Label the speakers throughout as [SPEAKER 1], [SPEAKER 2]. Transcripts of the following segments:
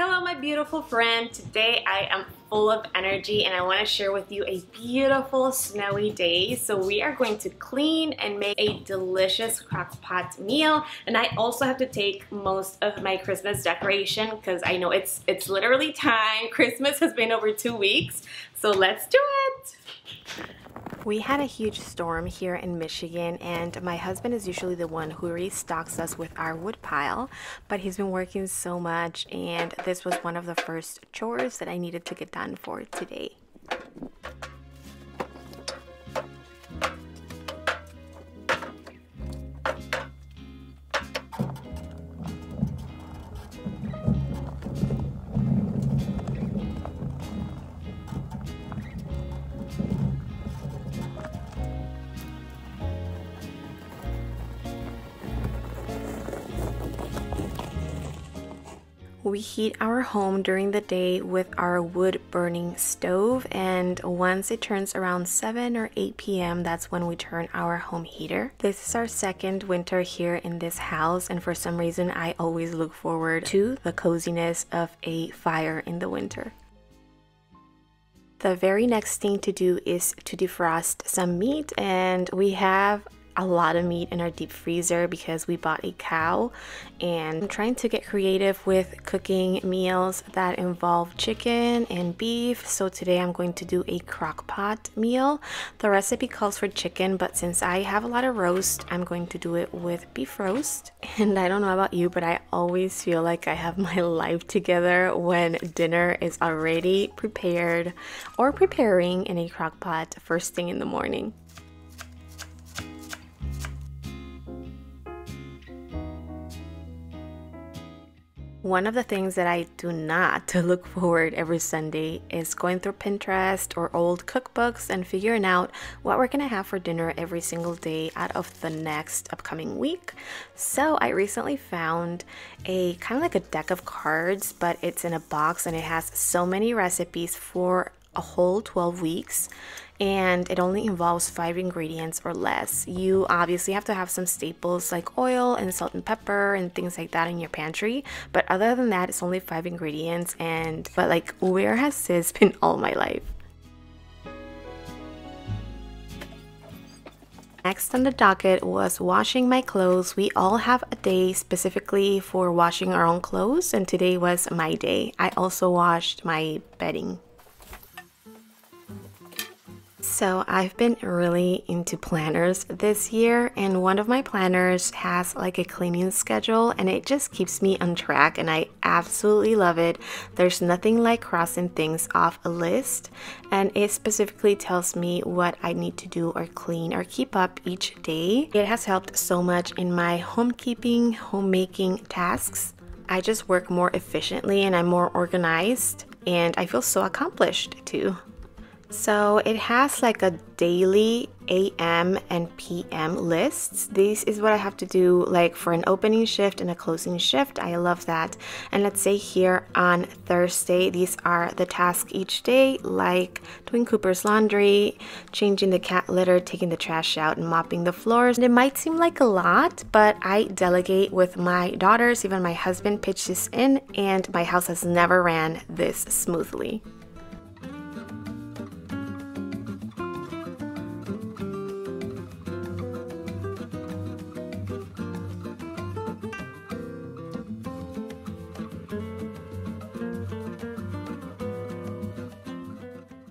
[SPEAKER 1] Hello my beautiful friend. Today I am full of energy and I want to share with you a beautiful snowy day. So we are going to clean and make a delicious crock pot meal and I also have to take most of my Christmas decoration because I know it's it's literally time. Christmas has been over two weeks so let's do it. We had a huge storm here in Michigan and my husband is usually the one who restocks us with our wood pile but he's been working so much and this was one of the first chores that I needed to get done for today. We heat our home during the day with our wood burning stove and once it turns around 7 or 8 p.m. that's when we turn our home heater. This is our second winter here in this house and for some reason I always look forward to the coziness of a fire in the winter. The very next thing to do is to defrost some meat and we have a lot of meat in our deep freezer because we bought a cow. And I'm trying to get creative with cooking meals that involve chicken and beef. So today I'm going to do a crock pot meal. The recipe calls for chicken but since I have a lot of roast I'm going to do it with beef roast. And I don't know about you but I always feel like I have my life together when dinner is already prepared or preparing in a crock pot first thing in the morning One of the things that I do not look forward every Sunday is going through Pinterest or old cookbooks and figuring out what we're gonna have for dinner every single day out of the next upcoming week. So I recently found a kind of like a deck of cards, but it's in a box and it has so many recipes for a whole 12 weeks and it only involves five ingredients or less. You obviously have to have some staples like oil and salt and pepper and things like that in your pantry, but other than that, it's only five ingredients. And but like, where has this been all my life? Next on the docket was washing my clothes. We all have a day specifically for washing our own clothes, and today was my day. I also washed my bedding. So I've been really into planners this year and one of my planners has like a cleaning schedule and it just keeps me on track and I absolutely love it. There's nothing like crossing things off a list and it specifically tells me what I need to do or clean or keep up each day. It has helped so much in my homekeeping, homemaking tasks. I just work more efficiently and I'm more organized and I feel so accomplished too. So it has like a daily AM and PM lists. This is what I have to do like for an opening shift and a closing shift. I love that. And let's say here on Thursday, these are the tasks each day, like doing Cooper's laundry, changing the cat litter, taking the trash out, and mopping the floors. And it might seem like a lot, but I delegate with my daughters, even my husband pitches in, and my house has never ran this smoothly.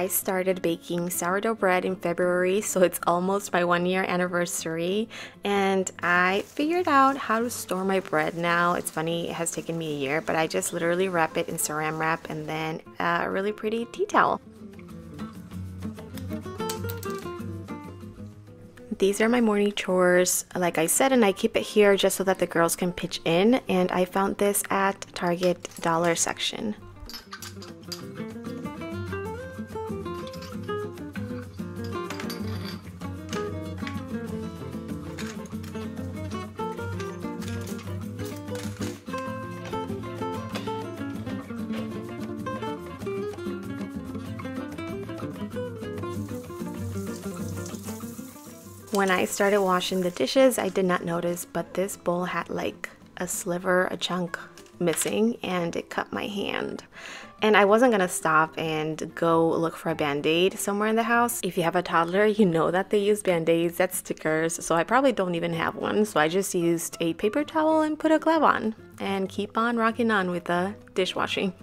[SPEAKER 1] I started baking sourdough bread in February, so it's almost my one year anniversary. And I figured out how to store my bread now. It's funny, it has taken me a year, but I just literally wrap it in saran wrap and then uh, a really pretty tea towel. these are my morning chores like I said and I keep it here just so that the girls can pitch in and I found this at Target dollar section. When I started washing the dishes, I did not notice, but this bowl had like a sliver, a chunk missing and it cut my hand. And I wasn't gonna stop and go look for a band aid somewhere in the house. If you have a toddler, you know that they use band aids, that's stickers, so I probably don't even have one. So I just used a paper towel and put a glove on and keep on rocking on with the dishwashing.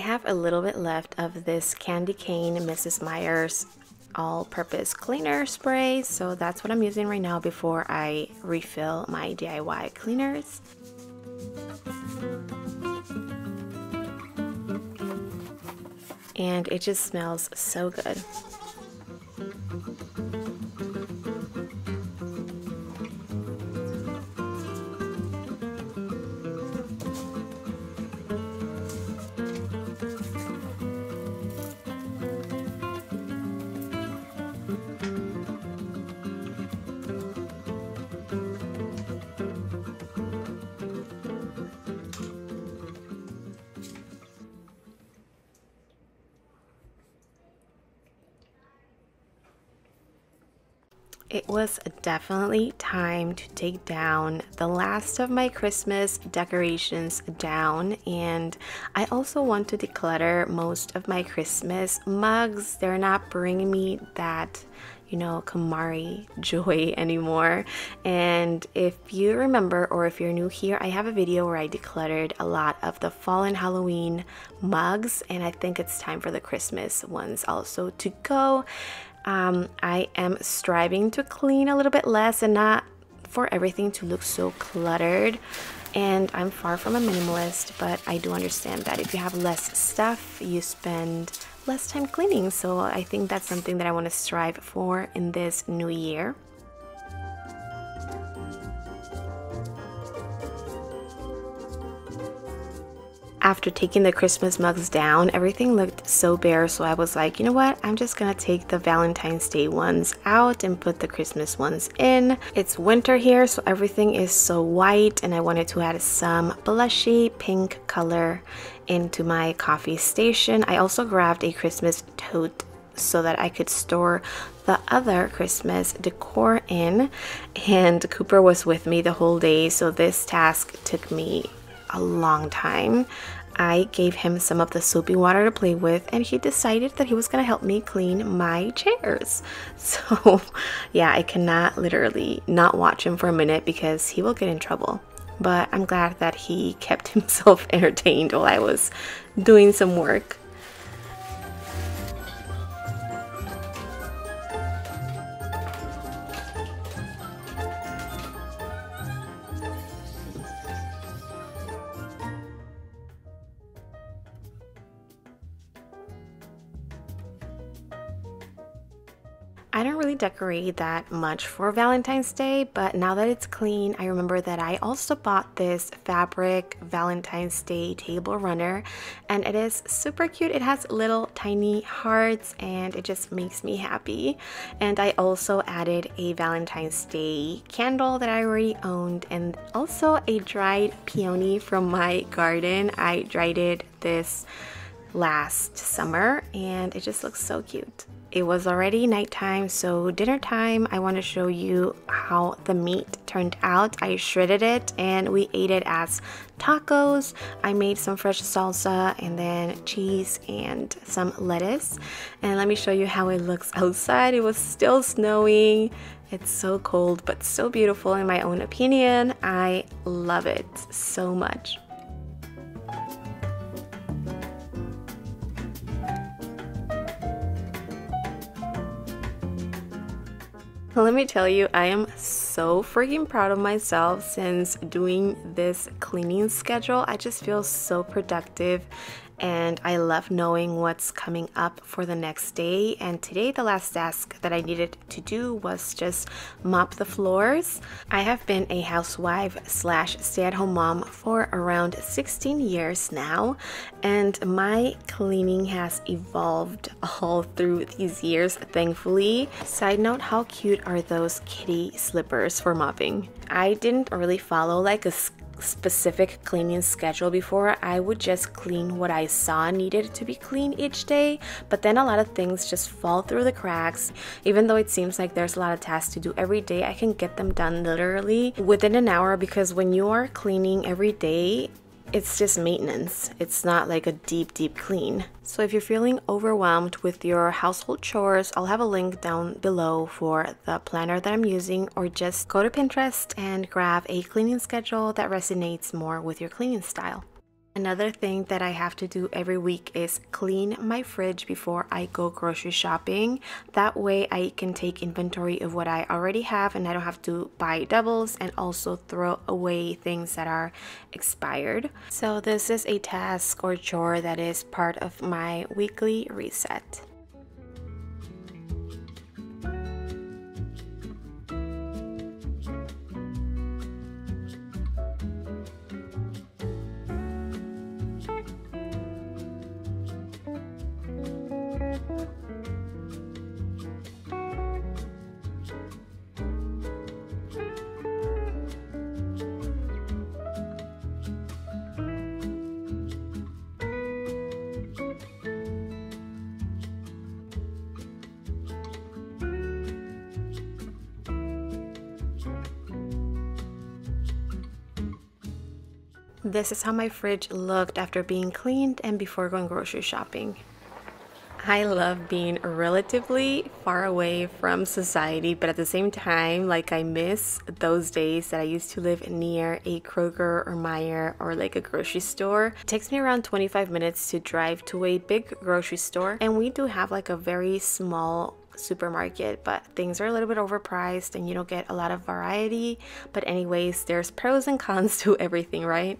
[SPEAKER 1] Have a little bit left of this Candy Cane Mrs. Meyer's all-purpose cleaner spray so that's what I'm using right now before I refill my DIY cleaners. And it just smells so good. Was definitely time to take down the last of my Christmas decorations down and I also want to declutter most of my Christmas mugs. They're not bringing me that you know, KonMari joy anymore. And if you remember, or if you're new here, I have a video where I decluttered a lot of the fall and Halloween mugs, and I think it's time for the Christmas ones also to go. Um, I am striving to clean a little bit less and not for everything to look so cluttered. And I'm far from a minimalist, but I do understand that if you have less stuff, you spend less time cleaning. So I think that's something that I want to strive for in this new year. After taking the Christmas mugs down, everything looked so bare. So I was like, you know what? I'm just gonna take the Valentine's Day ones out and put the Christmas ones in. It's winter here, so everything is so white, and I wanted to add some blushy pink color into my coffee station. I also grabbed a Christmas tote so that I could store the other Christmas decor in. And Cooper was with me the whole day, so this task took me a long time. I gave him some of the soapy water to play with, and he decided that he was going to help me clean my chairs. So, yeah, I cannot literally not watch him for a minute because he will get in trouble. But I'm glad that he kept himself entertained while I was doing some work. Decorate that much for Valentine's Day, but now that it's clean, I remember that I also bought this fabric Valentine's Day table runner and it is super cute. It has little tiny hearts and it just makes me happy. And I also added a Valentine's Day candle that I already owned and also a dried peony from my garden. I dried it this last summer and it just looks so cute. It was already nighttime, so dinner time, I want to show you how the meat turned out. I shredded it and we ate it as tacos. I made some fresh salsa and then cheese and some lettuce. And let me show you how it looks outside. It was still snowing. It's so cold, but so beautiful in my own opinion. I love it so much. Let me tell you, I am so freaking proud of myself since doing this cleaning schedule. I just feel so productive and I love knowing what's coming up for the next day. And today, the last task that I needed to do was just mop the floors. I have been a housewife slash stay at home mom for around 16 years now, and my cleaning has evolved all through these years, thankfully. Side note, how cute are those kitty slippers for mopping? I didn't really follow like a specific cleaning schedule before. I would just clean what I saw needed to be clean each day, but then a lot of things just fall through the cracks. Even though it seems like there's a lot of tasks to do every day, I can get them done literally within an hour because when you are cleaning every day, it's just maintenance. It's not like a deep, deep clean. So if you're feeling overwhelmed with your household chores, I'll have a link down below for the planner that I'm using or just go to Pinterest and grab a cleaning schedule that resonates more with your cleaning style. Another thing that I have to do every week is clean my fridge before I go grocery shopping. That way I can take inventory of what I already have and I don't have to buy doubles and also throw away things that are expired. So this is a task or chore that is part of my weekly reset. This is how my fridge looked after being cleaned and before going grocery shopping. I love being relatively far away from society, but at the same time, like I miss those days that I used to live near a Kroger or Meijer or like a grocery store. It takes me around 25 minutes to drive to a big grocery store, and we do have like a very small supermarket, but things are a little bit overpriced and you don't get a lot of variety. But, anyways, there's pros and cons to everything, right?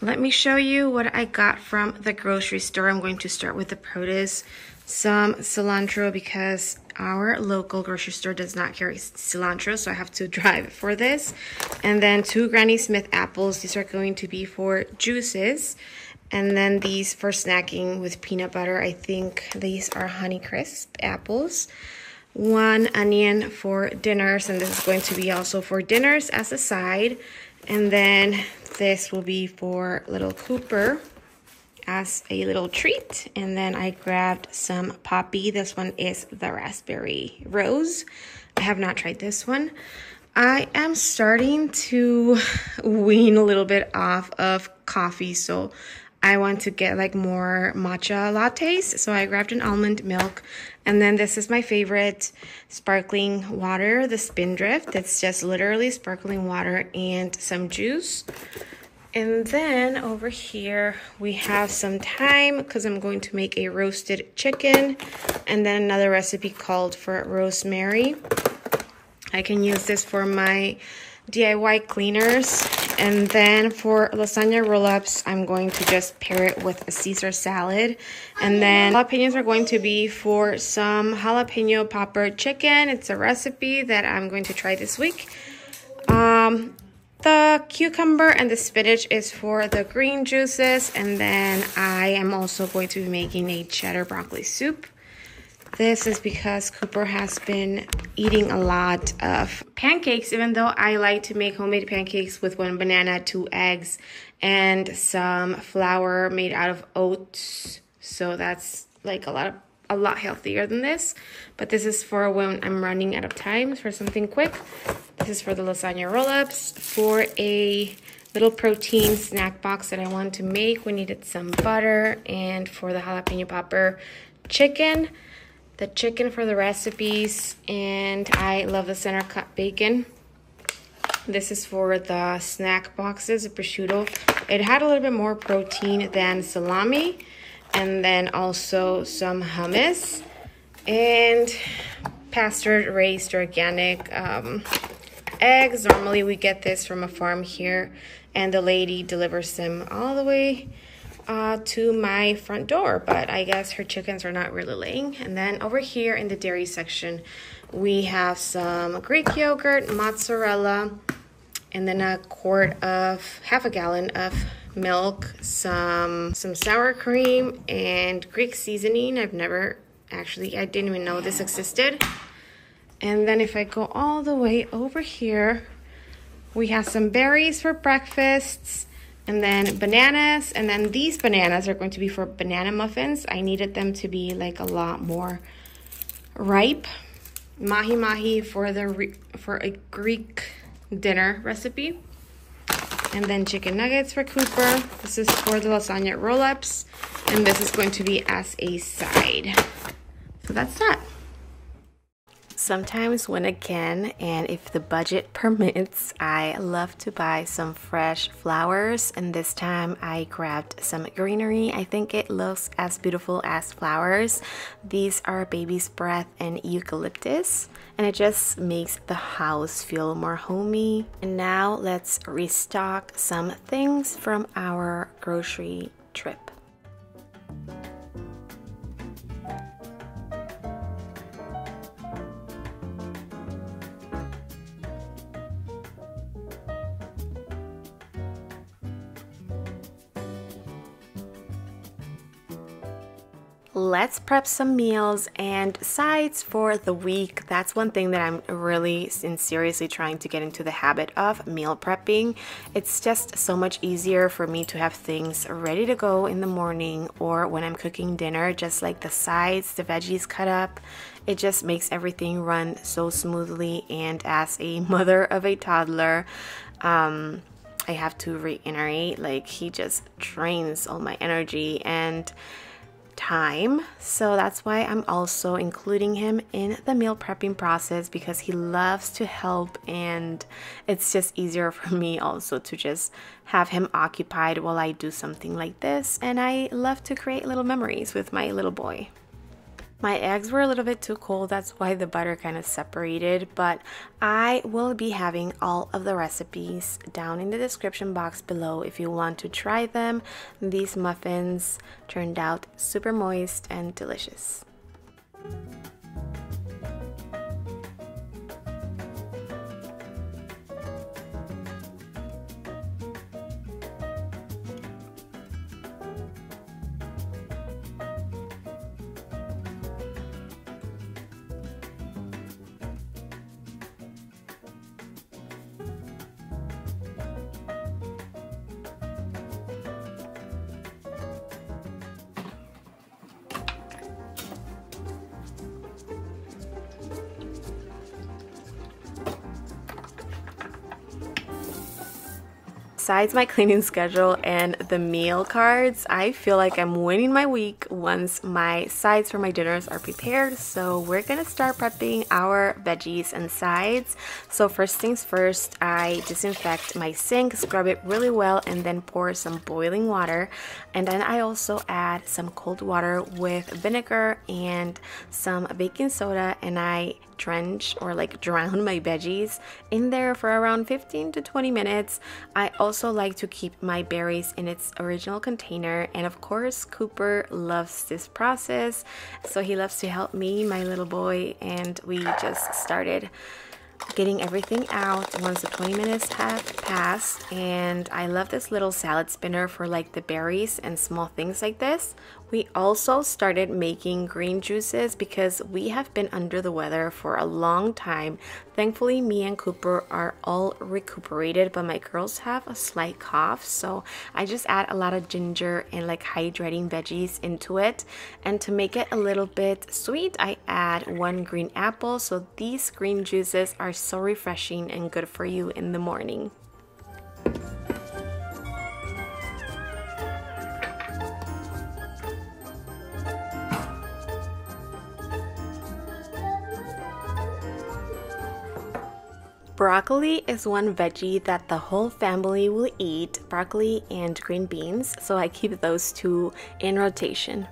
[SPEAKER 1] Let me show you what I got from the grocery store. I'm going to start with the produce. Some cilantro because our local grocery store does not carry cilantro, so I have to drive for this. And then two Granny Smith apples. These are going to be for juices. And then these for snacking with peanut butter. I think these are Honey Crisp apples. One onion for dinners, and this is going to be also for dinners as a side. And then this will be for little Cooper as a little treat. And then I grabbed some Poppi. This one is the raspberry rose. I have not tried this one. I am starting to wean a little bit off of coffee. So I want to get like more matcha lattes. So I grabbed an almond milk. And then this is my favorite sparkling water, the Spindrift. It's just literally sparkling water and some juice. And then over here we have some thyme because I'm going to make a roasted chicken. And then another recipe called for rosemary. I can use this for my DIY cleaners. And then for lasagna roll-ups, I'm going to just pair it with a Caesar salad. And then jalapenos are going to be for some jalapeno popper chicken. It's a recipe that I'm going to try this week. Um, the cucumber and the spinach is for the green juices. And then I am also going to be making a cheddar broccoli soup. This is because Cooper has been eating a lot of pancakes, even though I like to make homemade pancakes with one banana, two eggs, and some flour made out of oats. So that's like a lot of a lot healthier than this. But this is for when I'm running out of time for something quick. This is for the lasagna roll-ups. For a little protein snack box that I wanted to make, we needed some butter. And for the jalapeno popper chicken, the chicken for the recipes, and I love the center cut bacon. This is for the snack boxes of prosciutto. It had a little bit more protein than salami. And then also some hummus and pastured raised organic um, eggs. Normally we get this from a farm here and the lady delivers them all the way uh, to my front door. But I guess her chickens are not really laying. And then over here in the dairy section, we have some Greek yogurt, mozzarella, and then a quart of, half a gallon of milk, some, some sour cream, and Greek seasoning. I've never actually, I didn't even know this existed. And then if I go all the way over here, we have some berries for breakfasts and then bananas. And then these bananas are going to be for banana muffins. I needed them to be like a lot more ripe. Mahi mahi for the for a Greek dinner recipe. And then chicken nuggets for Cooper. This is for the lasagna roll-ups. And this is going to be as a side. So that's that. Sometimes when can and if the budget permits, I love to buy some fresh flowers and this time I grabbed some greenery. I think it looks as beautiful as flowers. These are baby's breath and eucalyptus and it just makes the house feel more homey. And now let's restock some things from our grocery trip. Let's prep some meals and sides for the week. That's one thing that I'm really and seriously trying to get into the habit of meal prepping. It's just so much easier for me to have things ready to go in the morning or when I'm cooking dinner, just like the sides, the veggies cut up. It just makes everything run so smoothly. And as a mother of a toddler, um, I have to reiterate like he just drains all my energy and time. So that's why I'm also including him in the meal prepping process because he loves to help and it's just easier for me also to just have him occupied while I do something like this. And I love to create little memories with my little boy. My eggs were a little bit too cold, that's why the butter kind of separated, but I will be having all of the recipes down in the description box below if you want to try them. These muffins turned out super moist and delicious. Besides my cleaning schedule and the meal cards, I feel like I'm winning my week once my sides for my dinners are prepared. So we're gonna start prepping our veggies and sides. So first things first, I disinfect my sink, scrub it really well, and then pour some boiling water. And then I also add some cold water with vinegar and some baking soda and I drench or like drown my veggies in there for around 15 to 20 minutes. I also like to keep my berries in its original container and of course Cooper loves this process so he loves to help me, my little boy, and we just started getting everything out once the 20 minutes have passed and I love this little salad spinner for like the berries and small things like this we also started making green juices because we have been under the weather for a long time. Thankfully, me and Cooper are all recuperated, but my girls have a slight cough. So I just add a lot of ginger and like hydrating veggies into it. And to make it a little bit sweet, I add one green apple. So these green juices are so refreshing and good for you in the morning. Broccoli is one veggie that the whole family will eat, broccoli and green beans, so I keep those two in rotation.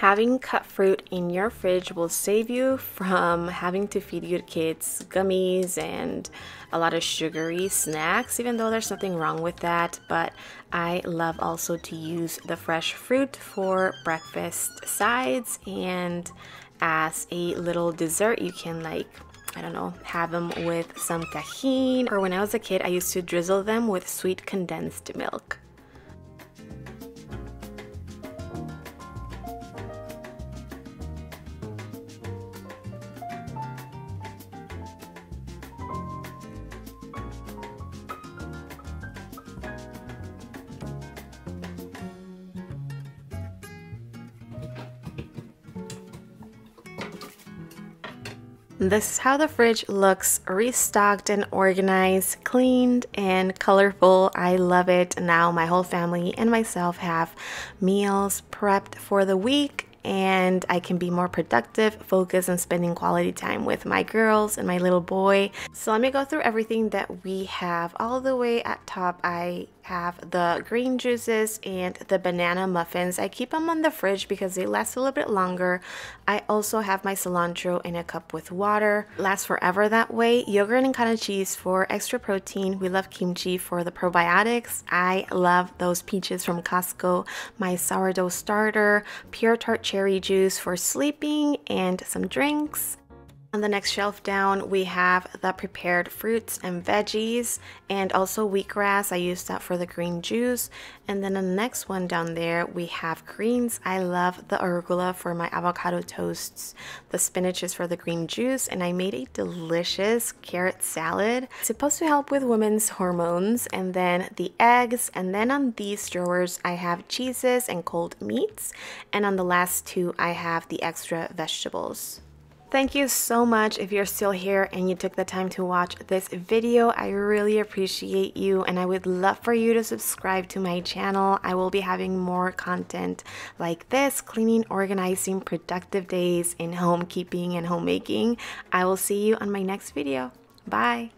[SPEAKER 1] Having cut fruit in your fridge will save you from having to feed your kids gummies and a lot of sugary snacks, even though there's nothing wrong with that. But I love also to use the fresh fruit for breakfast sides and as a little dessert, you can like I don't know, have them with some Tajín. Or when I was a kid, I used to drizzle them with sweet condensed milk. This is how the fridge looks restocked and organized, cleaned and colorful. I love it. Now my whole family and myself have meals prepped for the week and I can be more productive, focus on spending quality time with my girls and my little boy. So let me go through everything that we have. All the way at top, I have the green juices and the banana muffins. I keep them on the fridge because they last a little bit longer. I also have my cilantro in a cup with water. Lasts forever that way. Yogurt and cottage cheese for extra protein. We love kimchi for the probiotics. I love those peaches from Costco. My sourdough starter, pure tart cherry juice for sleeping and some drinks. On the next shelf down, we have the prepared fruits and veggies and also wheatgrass. I use that for the green juice. And then the next one down there, we have greens. I love the arugula for my avocado toasts. The spinach is for the green juice. And I made a delicious carrot salad. It's supposed to help with women's hormones. And then the eggs. And then on these drawers, I have cheeses and cold meats. And on the last two, I have the extra vegetables. Thank you so much if you're still here and you took the time to watch this video. I really appreciate you and I would love for you to subscribe to my channel. I will be having more content like this, cleaning, organizing, productive days in homekeeping and homemaking. I will see you on my next video. Bye!